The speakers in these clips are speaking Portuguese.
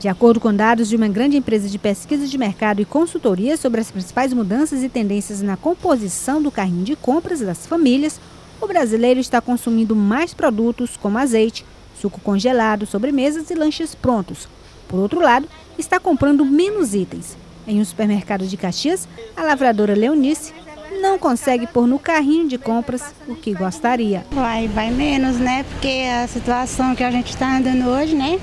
De acordo com dados de uma grande empresa de pesquisa de mercado e consultoria sobre as principais mudanças e tendências na composição do carrinho de compras das famílias, o brasileiro está consumindo mais produtos como azeite, suco congelado, sobremesas e lanches prontos. Por outro lado, está comprando menos itens. Em um supermercado de Caxias, a lavradora Leonice não consegue pôr no carrinho de compras o que gostaria. Vai, vai menos, né? Porque a situação que a gente está andando hoje, né?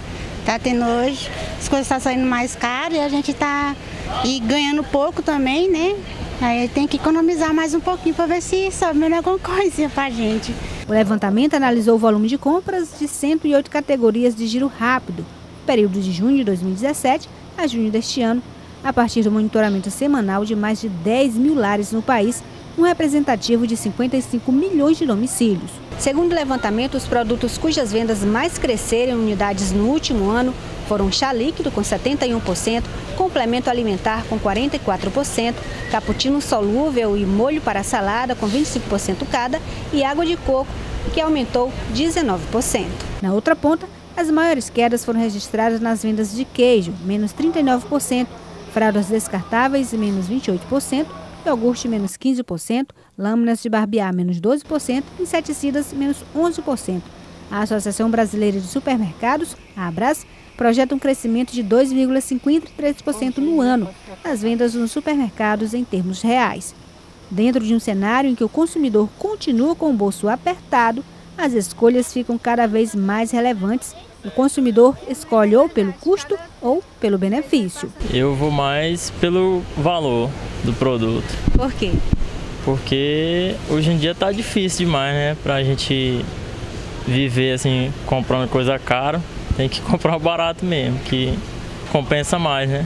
Tá tendo hoje, as coisas estão tá saindo mais caras e a gente está e ganhando pouco também, né? Aí tem que economizar mais um pouquinho para ver se sobe alguma coisa para a gente. O levantamento analisou o volume de compras de 108 categorias de giro rápido, período de junho de 2017 a junho deste ano, a partir do monitoramento semanal de mais de 10 mil lares no país, um representativo de 55 milhões de domicílios. Segundo o levantamento, os produtos cujas vendas mais cresceram em unidades no último ano foram chá líquido com 71%, complemento alimentar com 44%, cappuccino solúvel e molho para salada com 25% cada e água de coco, que aumentou 19%. Na outra ponta, as maiores quedas foram registradas nas vendas de queijo, menos 39%, fraldas descartáveis, menos 28%, iogurte, menos 15%, lâminas de barbear, menos 12%, inseticidas, menos 11%. A Associação Brasileira de Supermercados, a Abras, projeta um crescimento de 2,53% no ano nas vendas nos supermercados em termos reais. Dentro de um cenário em que o consumidor continua com o bolso apertado, as escolhas ficam cada vez mais relevantes. O consumidor escolhe ou pelo custo ou pelo benefício. Eu vou mais pelo valor do produto. Por quê? Porque hoje em dia tá difícil demais, né? Pra gente viver assim, comprando coisa cara, tem que comprar barato mesmo, que compensa mais, né?